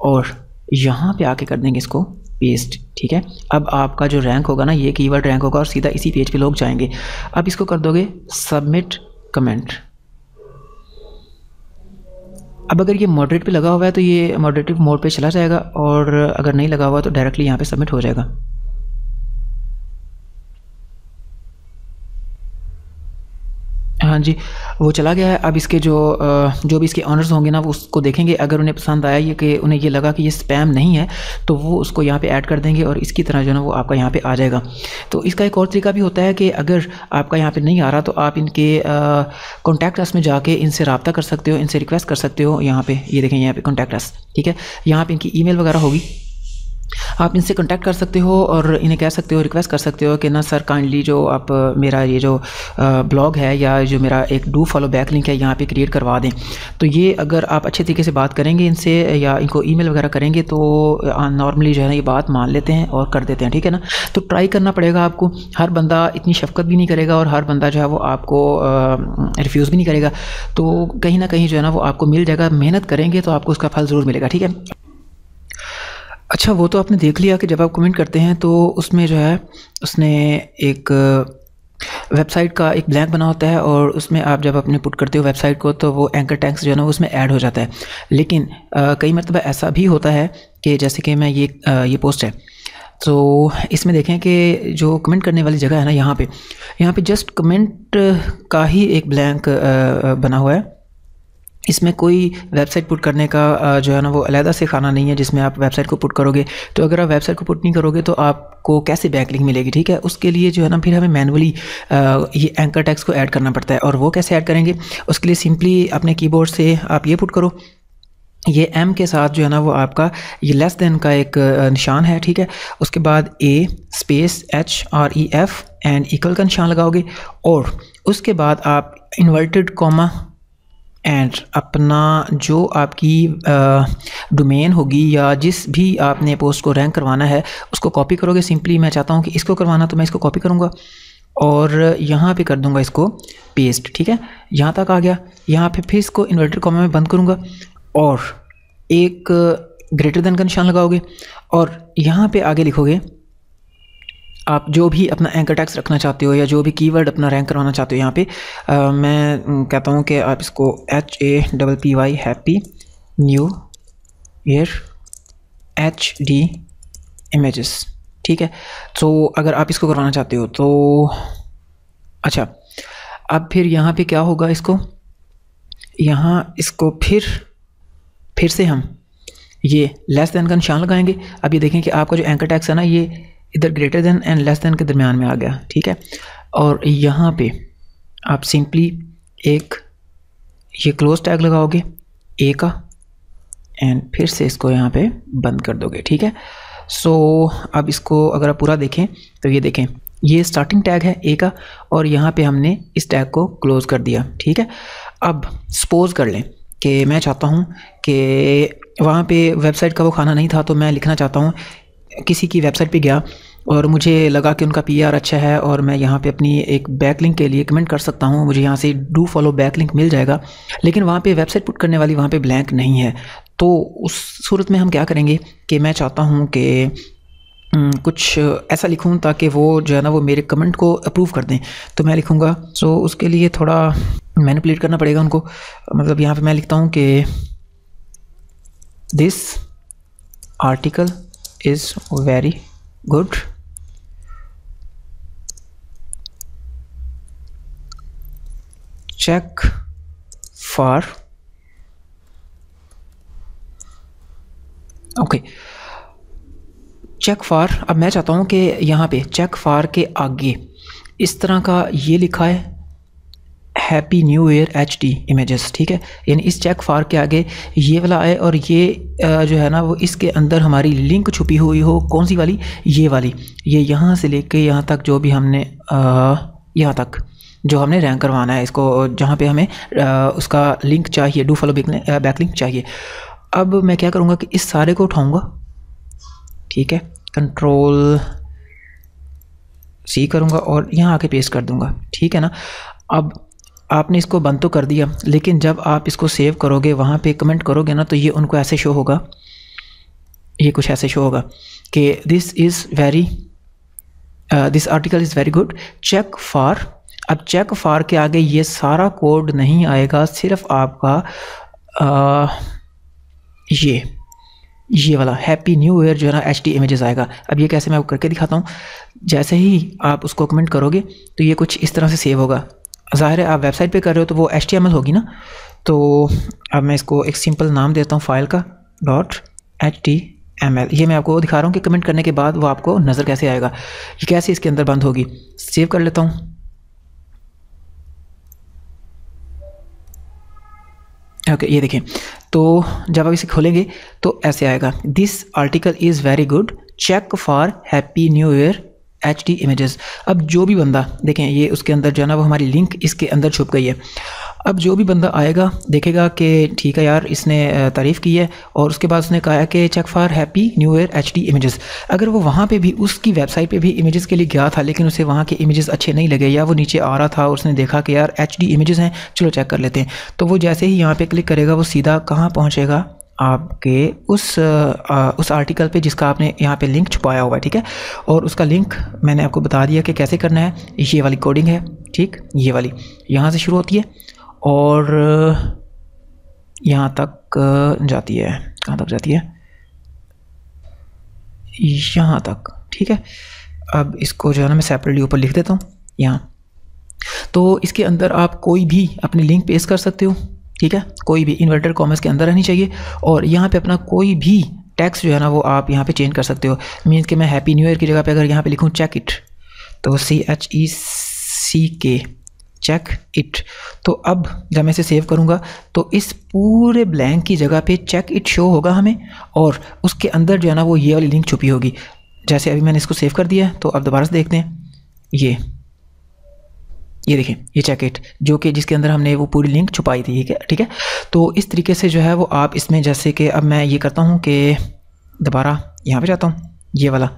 और यहाँ पे आके कर देंगे इसको पेस्ट ठीक है? अब आपका जो रैंक होगा ना, ये कीवर्ड रैंक होगा और सीधा इसी पेज पे लोग जाएँगे। अब इसको कर दोगे सबमिट कमेंट अब अगर ये मॉडरेट पे लगा हुआ है तो ये मॉडरेटिव मोड पे चला जाएगा और अगर नहीं लगा हुआ तो डायरेक्टली यहाँ पे सबमिट हो जाएगा। हाँ जी, वो चला गया है। अब इसके जो जो भी इसके ऑनर्स होंगे ना, वो उसको देखेंगे। अगर उन्हें पसंद आया ये कि उन्हें ये लगा कि ये स्पैम नहीं है तो वो उसको यहाँ पे ऐड कर देंगे और इसकी तरह जो है ना, वो आपका यहाँ पे आ जाएगा। तो इसका एक और तरीका भी होता है कि अगर आपका यहाँ पे नहीं आ रहा तो आप इनके कॉन्टैक्ट अस में जाके इनसे रबता कर सकते हो, इनसे रिक्वेस्ट कर सकते हो यहाँ पर ये देखें, यहाँ पर कॉन्टैक्ट अस ठीक है? यहाँ पर इनकी ई वगैरह होगी। आप इनसे कांटेक्ट कर सकते हो और इन्हें कह सकते हो रिक्वेस्ट कर सकते हो कि, ना सर काइंडली जो आप, मेरा ये जो ब्लॉग है या जो मेरा एक डू फॉलो बैक लिंक है, यहाँ पे क्रिएट करवा दें। तो ये अगर आप अच्छे तरीके से बात करेंगे इनसे या इनको ईमेल वगैरह करेंगे तो नॉर्मली जो है ना ये बात मान लेते हैं और कर देते हैं, ठीक है ना? तो ट्राई करना पड़ेगा आपको। हर बंदा इतनी शफकत भी नहीं करेगा और हर बंदा जो है वो आपको रिफ्यूज़ भी नहीं करेगा। तो कहीं ना कहीं जो है ना वो आपको मिल जाएगा। मेहनत करेंगे तो आपको उसका फल ज़रूर मिलेगा, ठीक है? अच्छा वो तो आपने देख लिया कि जब आप कमेंट करते हैं तो उसमें जो है उसने एक वेबसाइट का एक ब्लैंक बना होता है और उसमें आप जब अपने पुट करते हो वेबसाइट को तो वो एंकर टैक्स जो है ना उसमें ऐड हो जाता है। लेकिन आ, कई मरतबा ऐसा भी होता है कि जैसे कि मैं ये आ, ये पोस्ट है। तो इसमें देखें कि जो कमेंट करने वाली जगह है ना यहाँ पे यहाँ पे जस्ट कमेंट का ही एक ब्लैंक बना हुआ है। इसमें कोई वेबसाइट पुट करने का जो है ना, वो अलहदा से खाना नहीं है जिसमें आप वेबसाइट को पुट करोगे। तो अगर आप वेबसाइट को पुट नहीं करोगे तो आपको कैसे बैकलिंग मिलेगी, ठीक है? उसके लिए जो है ना, फिर हमें मैनुअली ये एंकर टैक्स को ऐड करना पड़ता है। और वो कैसे ऐड करेंगे? उसके लिए सिंपली अपने कीबोर्ड से आप ये पुट करो। ये एम के साथ जो है ना, वो आपका, ये लेस देन का एक निशान है, ठीक है? उसके बाद A space H R E F and equal का निशान लगाओगे। और उसके बाद आप इन्वर्टेड कॉमा एंड अपना जो आपकी डोमेन होगी या जिस भी आपने पोस्ट को रैंक करवाना है, उसको कॉपी करोगे सिंपली मैं चाहता हूँ कि इसको करवाना तो मैं इसको कॉपी करूँगा। और यहाँ पे कर दूँगा इसको पेस्ट ठीक है? यहाँ तक आ गया। यहाँ पे फिर इसको इन्वर्टर कॉमा में बंद करूँगा। और एक ग्रेटर देन का निशान लगाओगे। और यहाँ पे आगे लिखोगे आप जो भी अपना एंकर टैक्स रखना चाहते हो या जो भी कीवर्ड अपना रैंक करवाना चाहते हो यहाँ पे आ, मैं कहता हूँ कि आप इसको H A double P Y happy new year H D images ठीक है? तो अगर आप इसको करवाना चाहते हो तो अच्छा अब फिर यहाँ पे क्या होगा इसको? यहाँ इसको फिर फिर से हम ये लेस देन का निशान लगाएँगे। अब ये देखें कि आपका जो एंकर टैक्स है ना ये इधर greater than and less than के दरमियान में आ गया ठीक है? और यहाँ पे आप सिंपली एक ये क्लोज टैग लगाओगे ए का एंड फिर से इसको यहाँ पे बंद कर दोगे ठीक है? सो so, अब इसको अगर आप पूरा देखें तो ये देखें ये स्टार्टिंग टैग है ए का और यहाँ पे हमने इस टैग को क्लोज़ कर दिया ठीक है? अब सपोज़ कर लें कि मैं चाहता हूँ कि वहाँ पे वेबसाइट का वो खाना नहीं था तो मैं लिखना चाहता हूँ किसी की वेबसाइट पे गया और मुझे लगा कि उनका पीआर अच्छा है और मैं यहाँ पे अपनी एक बैक लिंक के लिए कमेंट कर सकता हूँ। मुझे यहाँ से डू फॉलो बैक लिंक मिल जाएगा। लेकिन वहाँ पे वेबसाइट पुट करने वाली वहाँ पे ब्लैंक नहीं है। तो उस सूरत में हम क्या करेंगे कि मैं चाहता हूँ कि कुछ ऐसा लिखूँ ताकि वो जो है ना वो मेरे कमेंट को अप्रूव कर दें। तो मैं लिखूँगा। सो उसके लिए थोड़ा मैनिपुलेट करना पड़ेगा उनको। मतलब यहाँ पर मैं लिखता हूँ कि this article is very good check for. Okay check for अब मैं चाहता हूँ कि यहाँ पे चेक फार के आगे इस तरह का ये लिखा है happy new year H D images ठीक है? यानी इस चेक फार के आगे ये वाला आए और ये जो है ना, वो इसके अंदर हमारी लिंक छुपी हुई हो, कौन सी वाली? ये वाली। ये यहाँ से लेके यहाँ तक जो भी हमने यहाँ तक। जो हमने रैंक करवाना है इसको, जहाँ पे हमें उसका लिंक चाहिए, डू फॉलो बैक लिंक चाहिए। अब मैं क्या करूँगा कि इस सारे को उठाऊँगा। ठीक है कंट्रोल सी करूँगा और यहाँ आके पेस्ट कर दूँगा। ठीक है ना? अब आपने इसको बंद तो कर दिया, लेकिन जब आप इसको सेव करोगे, वहाँ पे कमेंट करोगे ना तो ये उनको ऐसे शो होगा। ये कुछ ऐसे शो होगा कि this is very this article is very good check for अब चेक फार के आगे ये सारा कोड नहीं आएगा सिर्फ़ आपका आ, ये ये वाला हैप्पी न्यू ईयर जो है ना एच डी इमेजेस आएगा। अब ये कैसे मैं आपको करके दिखाता हूँ? जैसे ही आप उसको कमेंट करोगे तो ये कुछ इस तरह से सेव होगा। ज़ाहिर है आप वेबसाइट पे कर रहे हो तो वो एच टी एम एल होगी ना? तो अब मैं इसको एक सिंपल नाम देता हूँ फ़ाइल का dot H T M L ये मैं आपको दिखा रहा हूँ कि कमेंट करने के बाद वो आपको नज़र कैसे आएगा। ये कैसे इसके अंदर बंद होगी? सेव कर लेता हूँ। ओके ये देखें तो जब आप इसे खोलेंगे तो ऐसे आएगा। This article is very good check for happy new year H D images अब जो भी बंदा, देखें, ये उसके अंदर जो है ना, वो हमारी लिंक इसके अंदर छुप गई है। अब जो भी बंदा आएगा देखेगा कि ठीक है यार इसने तारीफ़ की है और उसके बाद उसने कहा कि check for happy new year H D images अगर वो वहाँ पे भी उसकी वेबसाइट पे भी इमेजेस के लिए गया था लेकिन उसे वहाँ के इमेजेस अच्छे नहीं लगे या वो नीचे आ रहा था और उसने देखा कि यार एच डी इमेजेस हैं चलो चेक कर लेते हैं। तो वो जैसे ही यहाँ पर क्लिक करेगा वो सीधा कहाँ पहुँचेगा? आपके उस आ, उस आर्टिकल पे जिसका आपने यहाँ पे लिंक छुपाया हुआ है ठीक है? और उसका लिंक मैंने आपको बता दिया कि कैसे करना है। ये वाली कोडिंग है ठीक? ये वाली। यहाँ से शुरू होती है। और यहाँ तक जाती है। कहाँ तक जाती है? यहाँ तक, ठीक है? अब इसको जो है ना मैं सेपरेटली ऊपर लिख देता हूँ, यहाँ। तो इसके अंदर आप कोई भी अपनी लिंक पेश कर सकते हो, ठीक है? कोई भी इन्वर्टर कॉमर्स के अंदर रहनी चाहिए और यहाँ पे अपना कोई भी टैक्स जो है ना वो आप यहाँ पे चेंज कर सकते हो। मीन्स कि मैं हैप्पी न्यू ईयर की जगह पे अगर यहाँ पे लिखूँ चेक इट तो सी एच ई सी के चेक इट तो अब जब मैं इसे सेव करूँगा तो इस पूरे ब्लैंक की जगह पे चेक इट शो होगा हमें और उसके अंदर जो है ना वो ये वाली लिंक छुपी होगी। जैसे अभी मैंने इसको सेव कर दिया तो अब दोबारा से देखते हैं। ये ये देखें ये चैकेट जो कि जिसके अंदर हमने वो पूरी लिंक छुपाई थी ठीक है तो इस तरीके से जो है वो आप इसमें जैसे कि अब मैं ये करता हूँ कि दोबारा यहाँ पे जाता हूँ ये वाला।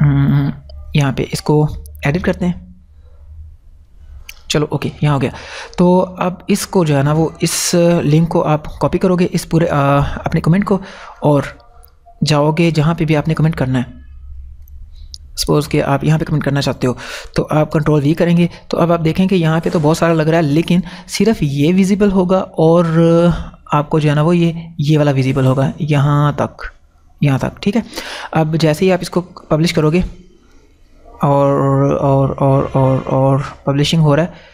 हम्म, यहाँ पे इसको एडिट करते हैं। चलो ओके यहाँ हो गया। तो अब इसको जो है ना वो इस लिंक को आप कॉपी करोगे इस पूरे आ, अपने कमेंट को और जाओगे जहाँ पे भी आपने कमेंट करना है। सपोज़ कि आप यहाँ पे कमेंट करना चाहते हो तो आप कंट्रोल वी करेंगे। तो अब आप देखेंगे यहाँ पे तो बहुत सारा लग रहा है लेकिन सिर्फ़ ये विजिबल होगा और आपको जो है ना वो ये ये वाला विजिबल होगा। यहाँ तक यहाँ तक ठीक है? अब जैसे ही आप इसको पब्लिश करोगे और और और और और पब्लिशिंग हो रहा है।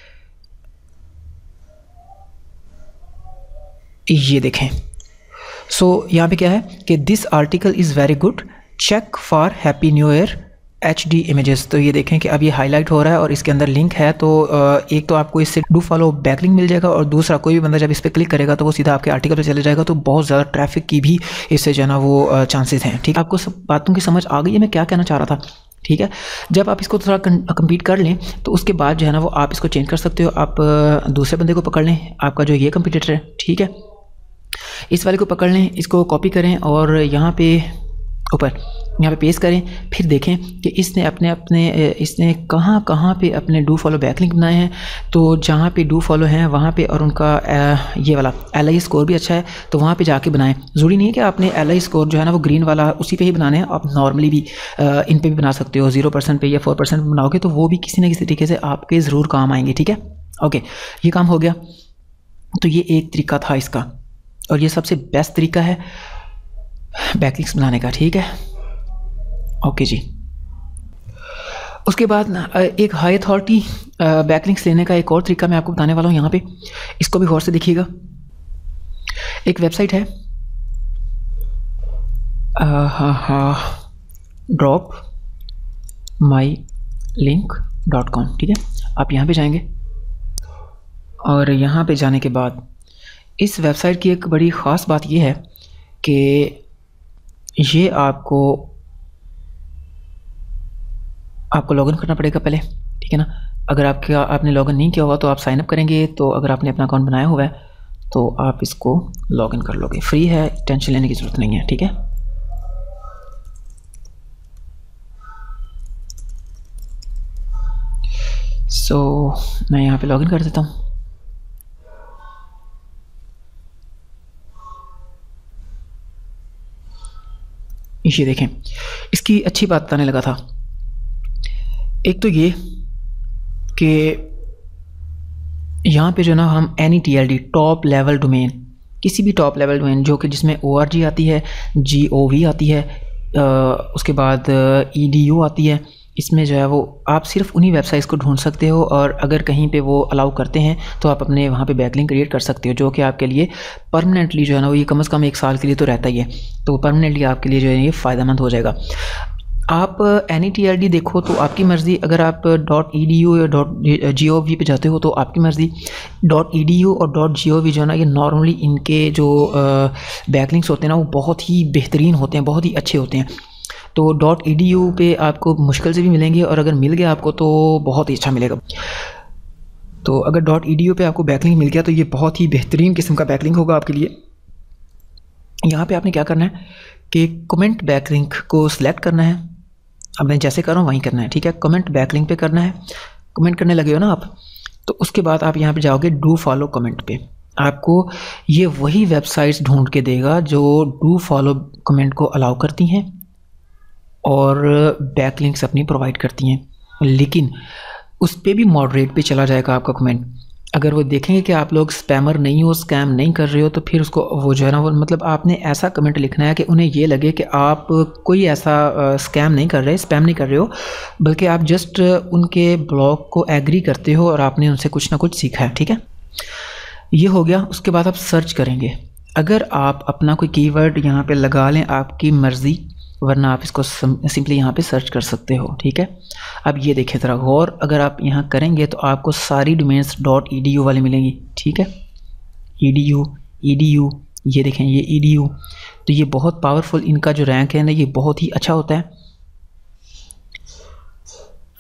ये देखें। सो so, यहाँ पे क्या है कि this article is very good check for happy new year H D images तो ये देखें कि अब ये हाईलाइट हो रहा है और इसके अंदर लिंक है तो एक तो आपको इससे डू फॉलो बैक लिंक मिल जाएगा और दूसरा कोई भी बंदा जब इस पर क्लिक करेगा तो वो सीधा आपके आर्टिकल पर चले जाएगा तो बहुत ज़्यादा ट्रैफ़िक की भी इससे जो है ना वो चांसेस हैं ठीक? है आपको सब बातों की समझ आ गई है? मैं क्या कहना चाह रहा था? ठीक है? जब आप इसको थोड़ा कंप्लीट कर लें तो उसके बाद जो है ना, वो आप इसको चेंज कर सकते हो। आप दूसरे बंदे को पकड़ लें। आपका जो ये कंप्यूटर है, ठीक है? इस वाले को पकड़ लें, इसको कॉपी करें और यहाँ पे ऊपर यहाँ पे पेस्ट करें, फिर देखें कि इसने अपने अपने इसने कहाँ कहाँ पे अपने डू फॉलो बैकलिंक बनाए हैं। तो जहाँ पे डू फॉलो हैं, वहाँ पे और उनका ये वाला एल आई स्कोर भी अच्छा है तो वहाँ पे जाके बनाएँ। ज़रूरी नहीं है कि आपने एल आई स्कोर जो है ना, वो ग्रीन वाला, उसी पे ही बनाने हैं। आप नॉर्मली भी इन पर भी बना सकते हो। ज़ीरो परसेंट पर या फोर परसेंट बनाओगे तो वो भी किसी न किसी तरीके से आपके ज़रूर काम आएँगे, ठीक है? ओके ये काम हो गया। तो ये एक तरीका था इसका, और ये सबसे बेस्ट तरीका है बैकलिंग्स बनाने का, ठीक है? ओके जी। उसके बाद एक हाई अथॉरिटी बैकलिंक्स लेने का एक और तरीका मैं आपको बताने वाला हूँ यहाँ पे। इसको भी गौर से देखिएगा। एक वेबसाइट है। Drop my link dot com ठीक है? आप यहाँ पे जाएँगे। और यहाँ पे जाने के बाद, इस वेबसाइट की एक बड़ी ख़ास बात यह है कि ये आपको आपको लॉगिन करना पड़ेगा पहले ठीक है ना? अगर आपके आपने लॉगिन नहीं किया होगा तो आप साइन अप करेंगे तो अगर आपने अपना अकाउंट बनाया हुआ है तो आप इसको लॉगिन कर लोगे। फ्री है टेंशन लेने की ज़रूरत नहीं है ठीक है? सो so, मैं यहाँ पे लॉगिन कर देता हूँ। ये देखें इसकी अच्छी बात बताने लगा था। एक तो ये कि यहाँ पे जो ना हम any T L D top level domain किसी भी टॉप लेवल डोमेन जो कि जिसमें ओ आर जी आती है जी ओ वी आती है आ, उसके बाद ई डी यू आती है इसमें जो है वो आप सिर्फ़ उन्हीं वेबसाइट्स को ढूंढ सकते हो और अगर कहीं पे वो अलाउ करते हैं तो आप अपने वहाँ पे बैकलिंग क्रिएट कर सकते हो जो कि आपके लिए परमानेंटली जो है ना वो ये कम अज़ कम एक साल के लिए तो रहता ही है तो परमानेंटली आपके लिए जो है ये फ़ायदेमंद हो जाएगा। आप एन ई देखो तो आपकी मर्ज़ी। अगर आप डॉट ई डी यू या डॉट जी ओ वी पर जाते हो तो आपकी मर्ज़ी। डॉट ई डी यू और डॉट जी ओ वी जो है ना, ये नॉर्मली इनके जो बैकलिंग्स होते हैं ना, वो बहुत ही बेहतरीन होते हैं, बहुत ही अच्छे होते हैं। तो डॉट ई डी यू पे आपको मुश्किल से भी मिलेंगे और अगर मिल गया आपको तो बहुत ही अच्छा मिलेगा। तो अगर डॉट ई डी यू पे आपको बैकलिंग मिल गया तो ये बहुत ही बेहतरीन किस्म का बैकलिंग होगा आपके लिए। यहाँ पे आपने क्या करना है कि कमेंट बैकलिंक को सिलेक्ट करना है। अब मैं जैसे कर रहा हूँ, वहीं करना है, ठीक है? कमेंट बैकलिंक पे करना है। कमेंट करने लगे हो ना आप? तो उसके बाद आप यहाँ पे जाओगे डू फॉलो कमेंट पे। आपको ये वही वेबसाइट्स ढूंढ के देगा जो डू फॉलो कमेंट को अलाउ करती हैं और बैकलिंक्स अपनी प्रोवाइड करती हैं। लेकिन उस पर भी मॉडरेट पे चला जाएगा आपका कमेंट अगर वो देखेंगे कि आप लोग स्पैमर नहीं हो स्कैम नहीं कर रहे हो तो फिर उसको वो जो है ना, वो मतलब आपने ऐसा कमेंट लिखना है कि उन्हें ये लगे कि आप कोई ऐसा स्कैम नहीं कर रहे स्पैम नहीं कर रहे हो, बल्कि आप जस्ट उनके ब्लॉग को एग्री करते हो और आपने उनसे कुछ ना कुछ सीखा है, ठीक है? ये हो गया, उसके बाद आप सर्च करेंगे। अगर आप अपना कोई कीवर्ड यहाँ पे लगा लें, आपकी मर्ज़ी वरना आप इसको सिंपली यहाँ पे सर्च कर सकते हो ठीक है? अब ये देखें ज़रा गौर अगर आप यहाँ करेंगे तो आपको सारी domains dot E D U वाली मिलेंगी ठीक है? E D U E D U ये देखें ये ई डी यू तो ये बहुत पावरफुल इनका जो रैंक है ना ये बहुत ही अच्छा होता है।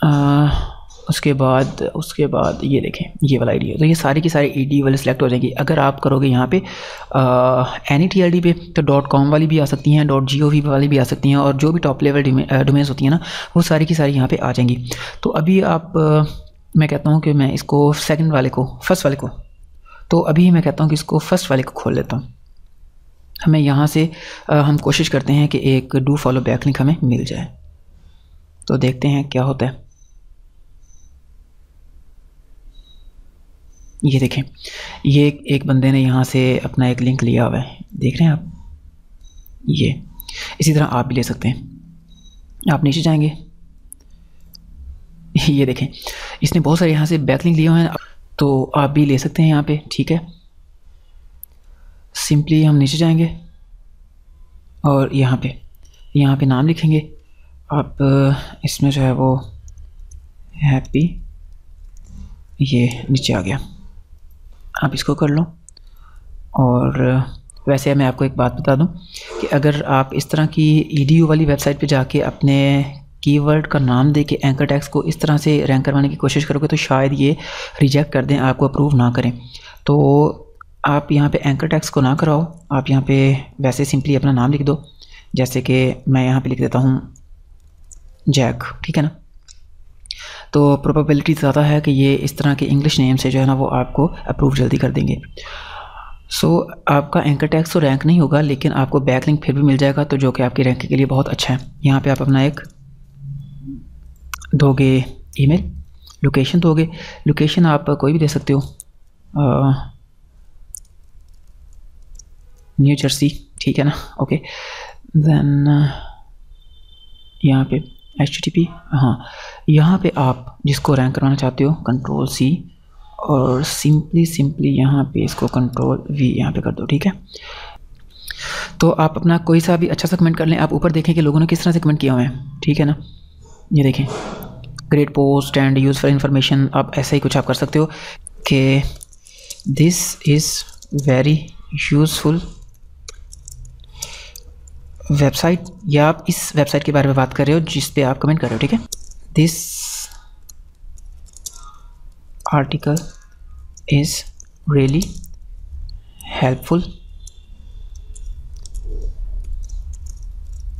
आ, उसके बाद उसके बाद ये देखें ये वाला आई तो ये सारी की सारी ई वाले सेलेक्ट हो जाएँगी। अगर आप करोगे यहाँ पे N E T L D पे तो डॉट कॉम वाली भी आ सकती हैं डॉट जी ओ वी वाली भी आ सकती हैं और जो भी टॉप लेवल डोमेन्स होती हैं ना वो सारी की सारी यहाँ पे आ जाएँगी। तो अभी आप मैं कहता हूँ कि मैं इसको सेकेंड वाले को फ़र्स्ट वाले को तो अभी मैं कहता हूँ कि इसको फ़र्स्ट वाले को खोल लेता हूँ। हमें यहाँ से आ, हम कोशिश करते हैं कि एक डू फॉलो बैक लिंक हमें मिल जाए। तो देखते हैं क्या होता है। ये देखें, ये एक बंदे ने यहाँ से अपना एक लिंक लिया हुआ है। देख रहे हैं आप? ये, इसी तरह आप भी ले सकते हैं। आप नीचे जाएँगे। ये देखें, इसने बहुत सारे यहाँ से बैक लिंक लिए हुए हैं। तो आप भी ले सकते हैं यहाँ पे, ठीक है? सिंपली हम नीचे जाएँगे और यहाँ पे यहाँ पे नाम लिखेंगे। आप, इसमें जो है वो हैप्पी ये नीचे आ गया। आप इसको कर लो। और, वैसे मैं आपको एक बात बता दूँ कि अगर आप इस तरह की ई वाली वेबसाइट पे जाके अपने कीवर्ड का नाम दे के एंकर टैक्स को इस तरह से रैंक करवाने की कोशिश करोगे तो शायद ये रिजेक्ट कर दें, आपको अप्रूव ना करें। तो आप यहाँ पे एंकर टैक्स को ना कराओ आप यहाँ पे वैसे सिंपली अपना नाम लिख दो। जैसे कि मैं यहाँ पे लिख देता हूँ जैक ठीक है ना? तो प्रोबेबिलिटी ज़्यादा है कि ये इस तरह के इंग्लिश नेम से जो है ना वो आपको अप्रूव जल्दी कर देंगे। सो so, आपका एंकर टैक्स तो रैंक नहीं होगा लेकिन आपको बैक लिंक फिर भी मिल जाएगा तो जो कि आपकी रैंक के लिए बहुत अच्छा है। यहाँ पे आप अपना एक दोगे ईमेल लोकेशन दोगे। लोकेशन आप कोई भी दे सकते हो। न्यू जर्सी ठीक है ना? ओके देन यहाँ पे एच टी पी हाँ। यहाँ पे आप जिसको रैंक करवाना चाहते हो कंट्रोल सी और सिंपली सिंपली यहाँ पे इसको कंट्रोल वी यहाँ पे कर दो, ठीक है? तो आप अपना कोई सा भी अच्छा सा कमेंट कर लें। आप ऊपर देखें कि लोगों ने किस तरह से कमेंट किया हुआ है, ठीक है ना? ये देखें। Great post and use for information आप ऐसा ही कुछ आप कर सकते हो कि this is very useful website, या आप इस वेबसाइट के बारे में बात कर रहे हो, जिस पे आप कमेंट कर रहे हो, ठीक है? This article is really helpful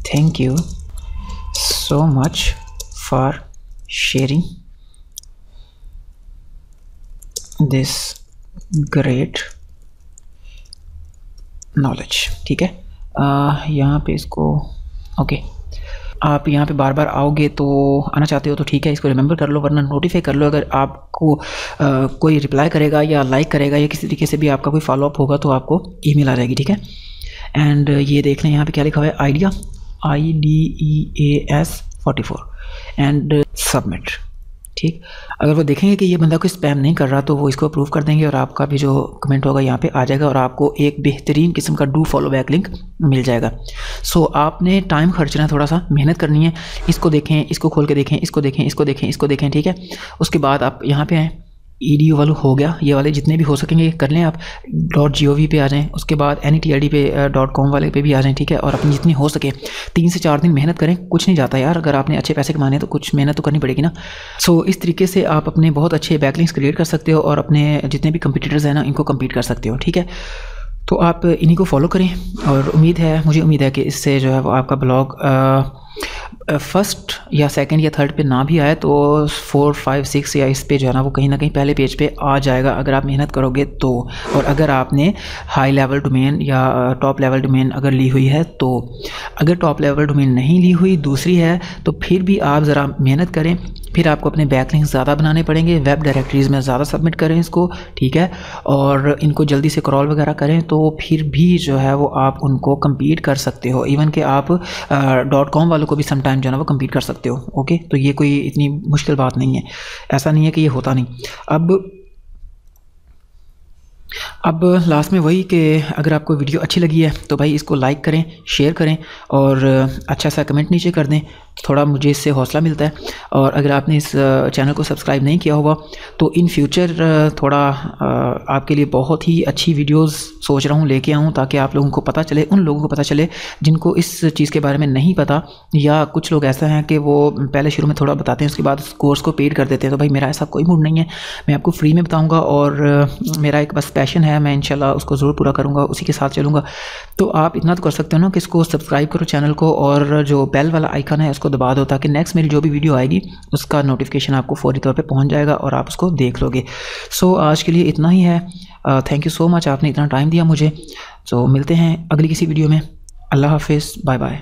thank you so much for sharing this great knowledge ठीक है? यहाँ पे इसको ओके आप यहाँ पे बार बार आओगे तो आना चाहते हो तो ठीक है इसको रिमेंबर कर लो वरना नोटिफाई कर लो अगर आपको आ, कोई रिप्लाई करेगा या लाइक करेगा या किसी तरीके से भी आपका कोई फॉलोअप होगा तो आपको ईमेल आ जाएगी ठीक है? एंड ये देख लें यहाँ पे क्या लिखा हुआ है idea I D E A S forty four and submit ठीक? अगर वो देखेंगे कि ये बंदा कोई स्पैम नहीं कर रहा तो वो इसको अप्रूव कर देंगे और आपका भी जो कमेंट होगा यहाँ पे आ जाएगा और आपको एक बेहतरीन किस्म का डू फॉलो बैक लिंक मिल जाएगा। सो so, आपने टाइम खर्चना है थोड़ा सा मेहनत करनी है इसको देखें इसको खोल के देखें इसको देखें इसको देखें इसको देखें ठीक है? उसके बाद आप यहाँ पर आएँ। ई डी यू वालों हो गया ये वाले जितने भी हो सकेंगे कर लें आप। डॉट जी ओ वी पे आ जाएँ उसके बाद N E T I D पे डॉट कॉम वाले पे भी आ जाएँ ठीक है? और अपनी जितनी हो सके तीन से चार दिन मेहनत करें कुछ नहीं जाता यार। अगर आपने अच्छे पैसे कमाने तो कुछ मेहनत तो करनी पड़ेगी ना। सो so, इस तरीके से आप अपने बहुत अच्छे बैकलिंग्स क्रिएट कर सकते हो और अपने जितने भी कंपटीटर्स हैं ना इनको कम्पीट कर सकते हो ठीक है? तो आप इन्हीं को फॉलो करें और उम्मीद है मुझे उम्मीद है कि इससे जो है वो आपका ब्लॉग फ़र्स्ट या सेकंड या थर्ड पे ना भी आए तो फोर फाइव सिक्स या इस पे जो है ना, वो कहीं ना कहीं पहले पेज पे आ जाएगा, अगर आप मेहनत करोगे तो। और अगर आपने हाई लेवल डोमेन या टॉप लेवल डोमेन अगर ली हुई है तो। अगर टॉप लेवल डोमेन नहीं ली हुई, दूसरी है तो फिर भी आप ज़रा मेहनत करें फिर आपको अपने बैक बैकलिंग ज़्यादा बनाने पड़ेंगे वेब डायरेक्टरीज़ में ज़्यादा सबमिट करें इसको, ठीक है? और इनको जल्दी से क्रॉल वगैरह करें तो फिर भी जो है वो आप उनको कम्पीट कर सकते हो। इवन कि आप डॉट कॉम वालों को भी समटाइम जो है वो कम्पीट कर सकते हो ओके तो ये कोई इतनी मुश्किल बात नहीं है। ऐसा नहीं है कि ये होता नहीं। अब अब लास्ट में वही कि अगर आपको वीडियो अच्छी लगी है तो भाई इसको लाइक करें शेयर करें और अच्छा सा कमेंट नीचे कर दें। थोड़ा मुझे इससे हौसला मिलता है और अगर आपने इस चैनल को सब्सक्राइब नहीं किया होगा तो इन फ्यूचर थोड़ा आपके लिए बहुत ही अच्छी वीडियोस सोच रहा हूँ, लेके आऊँ, ताकि आप लोगों को पता चले, उन लोगों को पता चले जिनको इस चीज़ के बारे में नहीं पता, या कुछ लोग ऐसा हैं कि वो पहले शुरू में थोड़ा बताते हैं, उसके बाद उस कोर्स को पेड कर देते हैं तो भाई मेरा ऐसा कोई मूड नहीं है। मैं आपको फ्री में बताऊँगा और मेरा एक बस पैशन है, मैं इनशाला उसको ज़रूर पूरा करूँगा, उसी के साथ चलूँगा। तो आप इतना तो कर सकते हो ना कि इसको सब्सक्राइब करो चैनल को और जो बेल वाला आइकन है, उसको दबा दो ताकि नेक्स्ट मेरी जो भी वीडियो आएगी, उसका नोटिफिकेशन आपको फौरी तौर पर पहुँच जाएगा और आप उसको देख लोगे। सो आज के लिए इतना ही है। थैंक यू सो मच आपने इतना टाइम दिया मुझे। सो मिलते हैं अगली किसी वीडियो में। अल्लाह हाफिज़। Bye bye